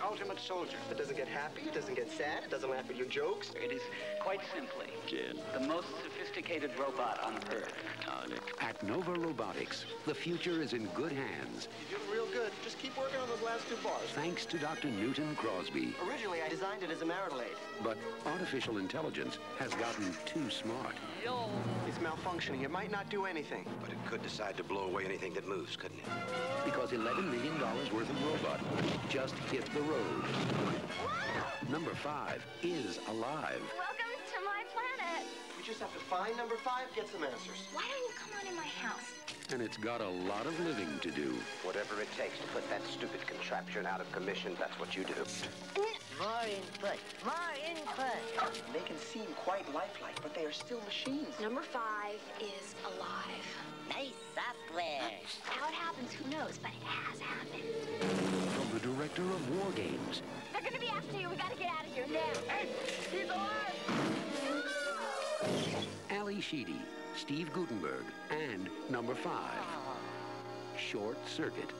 the ultimate soldier. It doesn't get happy, it doesn't get sad, it doesn't laugh at your jokes. It is quite simply Jen. the most sophisticated robot on Earth. At Nova Robotics, the future is in good hands You're doing real good. Just keep working on those last two bars. thanks to Dr. Newton Crosby. Originally, I designed it as a marital aid. But artificial intelligence has gotten too smart. Yo. It's malfunctioning. It might not do anything. But it could decide to blow away anything that moves, couldn't it? because $11 million worth of robot just hit the road. Number five is alive. Welcome to my planet. We just have to find number five, get some answers. Why don't you come on in my house? And it's got a lot of living to do. Whatever it takes to put that stupid contraption out of commission, that's what you do. More input. More input. They can seem quite lifelike, but they are still machines. Number five is alive. Nice software. How it happens, who knows, but it has happened. From the director of War Games, They're gonna be after you. We gotta get out of here now. Hey, he's alive! Ally Sheedy, Steve Guttenberg, and number five, Short Circuit.